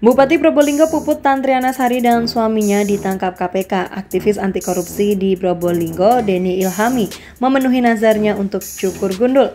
Bupati Probolinggo Puput Tantriana Sari dan suaminya ditangkap KPK. Aktivis anti korupsi di Probolinggo, Denny Ilhami, memenuhi nazarnya untuk cukur gundul.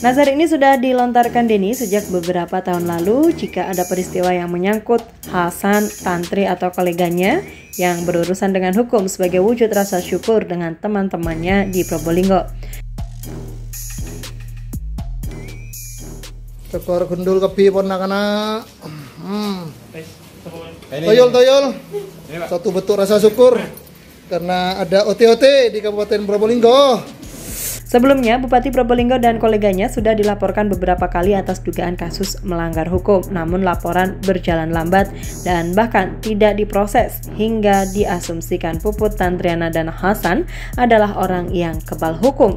Nazar ini sudah dilontarkan Denny sejak beberapa tahun lalu jika ada peristiwa yang menyangkut Hasan, Tantri atau koleganya yang berurusan dengan hukum sebagai wujud rasa syukur dengan teman-temannya di Probolinggo. Tekor gundul kepi ponakana. Hmm. Toyol toyol. Satu bentuk rasa syukur karena ada OTOT di Kabupaten Probolinggo. Sebelumnya, Bupati Probolinggo dan koleganya sudah dilaporkan beberapa kali atas dugaan kasus melanggar hukum, namun laporan berjalan lambat dan bahkan tidak diproses hingga diasumsikan Puput Tantriana dan Hasan adalah orang yang kebal hukum.